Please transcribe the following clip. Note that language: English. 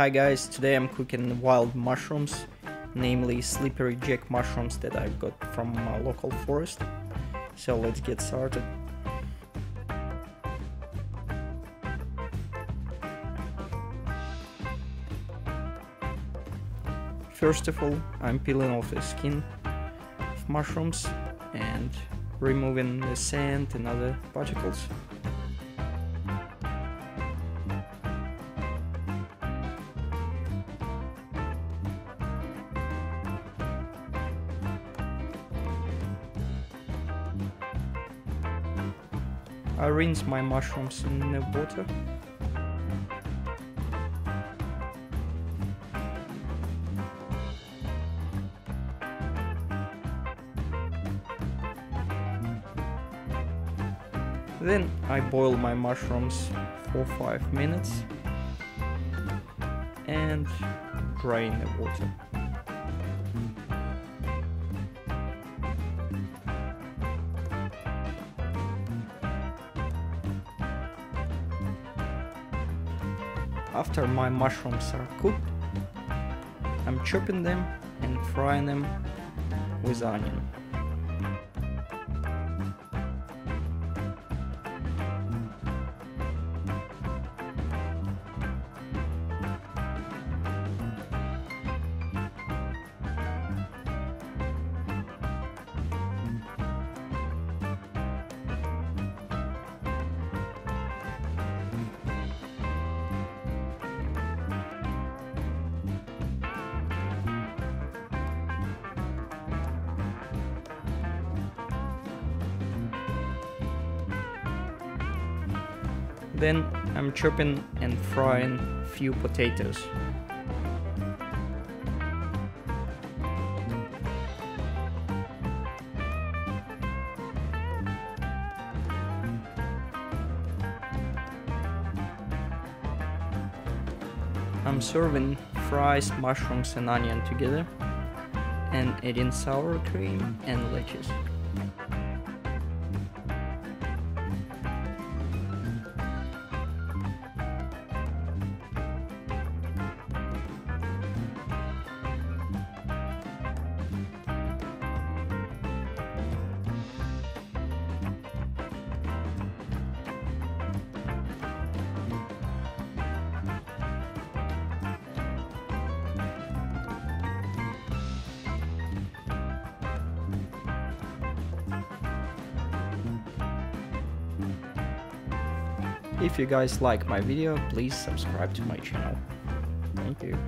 Hi guys, today I'm cooking wild mushrooms, namely slippery jack mushrooms that I've got from my local forest. So let's get started. First of all, I'm peeling off the skin of mushrooms and removing the sand and other particles. I rinse my mushrooms in the water. Then I boil my mushrooms for 5 minutes and drain the water. After my mushrooms are cooked, I'm chopping them and frying them with onion. Then I'm chopping and frying few potatoes. I'm serving fries, mushrooms and onion together and adding sour cream and lettuce. If you guys like my video, please subscribe to my channel. Thank you.